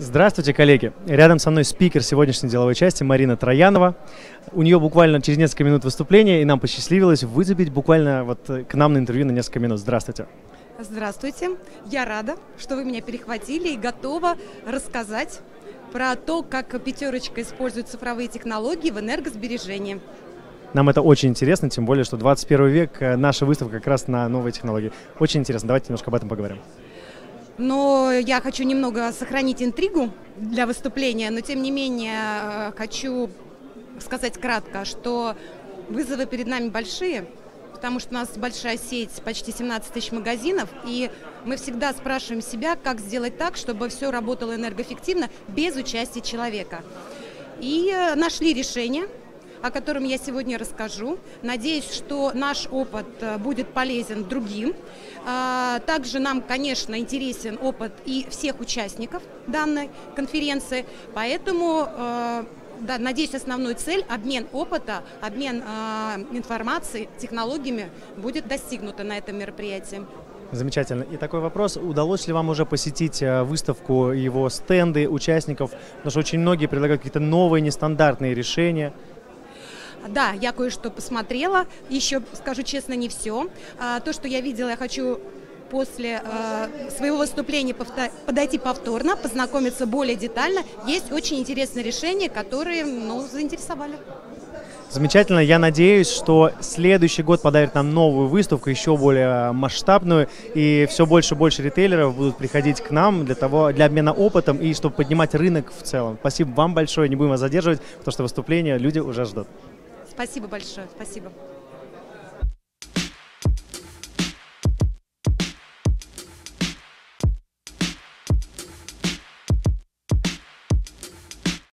Здравствуйте, коллеги! Рядом со мной спикер сегодняшней деловой части Марина Троянова. У нее буквально через несколько минут выступления, и нам посчастливилось вызубить буквально вот к нам на интервью на несколько минут. Здравствуйте! Здравствуйте! Я рада, что вы меня перехватили и готова рассказать про то, как пятерочка использует цифровые технологии в энергосбережении. Нам это очень интересно, тем более, что 21 век, э, наша выставка как раз на новые технологии. Очень интересно, давайте немножко об этом поговорим. Но я хочу немного сохранить интригу для выступления, но тем не менее э, хочу сказать кратко, что вызовы перед нами большие, потому что у нас большая сеть, почти 17 тысяч магазинов, и мы всегда спрашиваем себя, как сделать так, чтобы все работало энергоэффективно без участия человека. И э, нашли решение, о котором я сегодня расскажу. Надеюсь, что наш опыт э, будет полезен другим. А, также нам, конечно, интересен опыт и всех участников данной конференции, поэтому э, да, надеюсь, основную цель – обмен опыта, обмен э, информацией, технологиями будет достигнута на этом мероприятии. Замечательно. И такой вопрос, удалось ли вам уже посетить э, выставку, его стенды участников? Потому что очень многие предлагают какие-то новые, нестандартные решения. Да, я кое-что посмотрела, еще, скажу честно, не все. А, то, что я видела, я хочу после э, своего выступления повтор- подойти повторно, познакомиться более детально. Есть очень интересные решения, которые ну, заинтересовали. Замечательно. Я надеюсь, что следующий год подарит нам новую выставку, еще более масштабную, и все больше и больше ритейлеров будут приходить к нам для того, для обмена опытом и чтобы поднимать рынок в целом. Спасибо вам большое, не будем вас задерживать, потому что выступление люди уже ждут. Спасибо большое, спасибо.